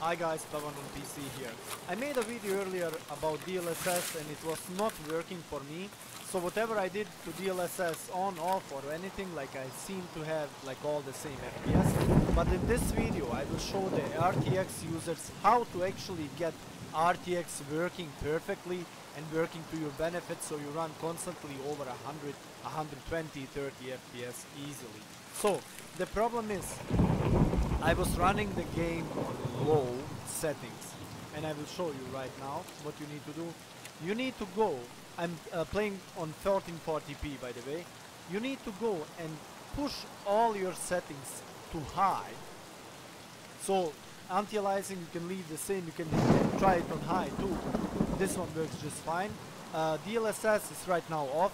Hi guys, Baban on PC here. I made a video earlier about DLSS and it was not working for me. So whatever I did to DLSS on, off or anything, like I seem to have like all the same FPS. But in this video I will show the RTX users how to actually get RTX working perfectly and working to your benefit so you run constantly over 100, 120, 30 FPS easily. So the problem is I was running the game on low settings and I will show you right now what you need to do. You need to go, I'm uh, playing on 1340p by the way, you need to go and push all your settings to high. So anti-aliasing you can leave the same, you can try it on high too. This one works just fine. Uh, DLSS is right now off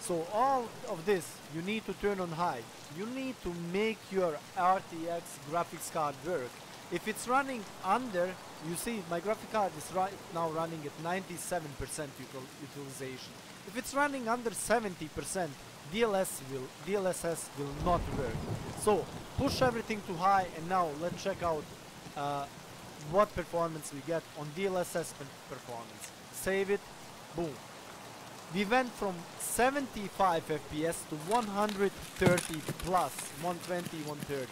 so all of this you need to turn on high. You need to make your RTX graphics card work. If it's running under, you see my graphic card is right now running at 97% util utilization. If it's running under 70%, DLS will, DLSS will not work. So push everything to high and now let's check out uh, what performance we get on DLSS performance. Save it, boom we went from 75 FPS to 130 plus, 120, 130.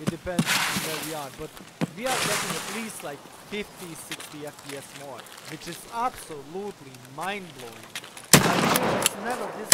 It depends on where we are, but we are getting at least like 50, 60 FPS more, which is absolutely mind-blowing. Like, never this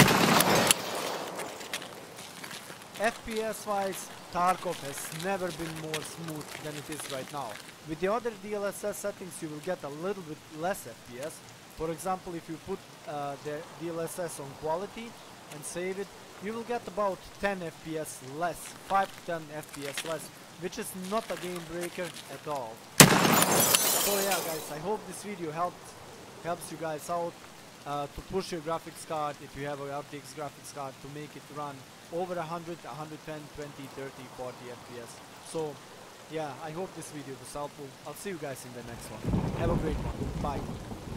FPS-wise, Tarkov has never been more smooth than it is right now. With the other DLSS settings, you will get a little bit less FPS, for example, if you put uh, the DLSS on quality and save it, you will get about 10 FPS less, 5 to 10 FPS less, which is not a game breaker at all. So yeah guys, I hope this video helped, helps you guys out uh, to push your graphics card, if you have a RTX graphics card, to make it run over 100, 110, 20, 30, 40 FPS. So yeah, I hope this video was helpful. I'll see you guys in the next one. Have a great one. Bye.